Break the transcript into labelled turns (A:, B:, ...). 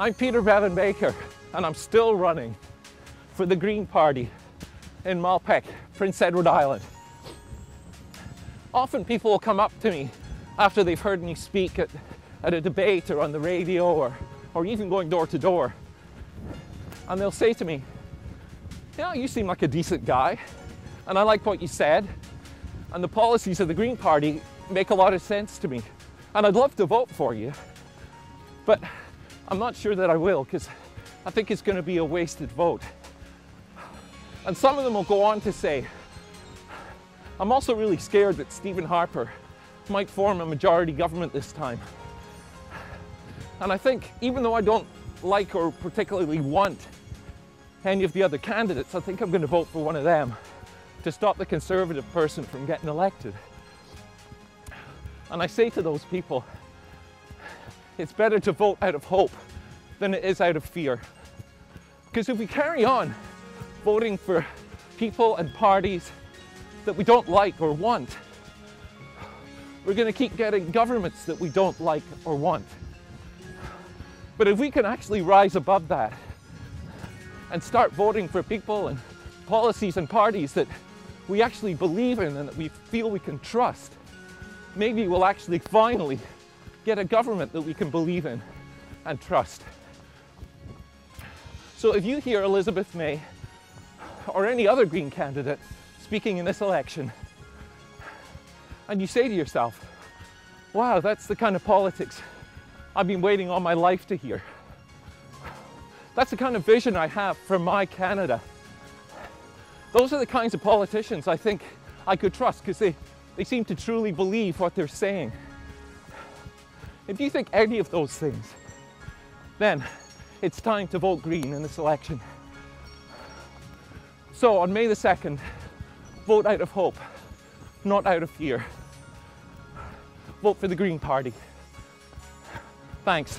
A: I'm Peter Bevan Baker, and I'm still running for the Green Party in Malpeque, Prince Edward Island. Often people will come up to me after they've heard me speak at, at a debate or on the radio or, or even going door to door, and they'll say to me, You know, you seem like a decent guy, and I like what you said, and the policies of the Green Party make a lot of sense to me, and I'd love to vote for you, but I'm not sure that I will because I think it's going to be a wasted vote. And some of them will go on to say, I'm also really scared that Stephen Harper might form a majority government this time. And I think, even though I don't like or particularly want any of the other candidates, I think I'm going to vote for one of them to stop the conservative person from getting elected. And I say to those people, it's better to vote out of hope than it is out of fear. Because if we carry on voting for people and parties that we don't like or want, we're going to keep getting governments that we don't like or want. But if we can actually rise above that and start voting for people and policies and parties that we actually believe in and that we feel we can trust, maybe we'll actually finally get a government that we can believe in and trust. So if you hear Elizabeth May or any other Green candidate speaking in this election, and you say to yourself, wow, that's the kind of politics I've been waiting all my life to hear. That's the kind of vision I have for my Canada. Those are the kinds of politicians I think I could trust because they, they seem to truly believe what they're saying. If you think any of those things, then it's time to vote Green in this election. So on May the 2nd, vote out of hope, not out of fear. Vote for the Green Party. Thanks.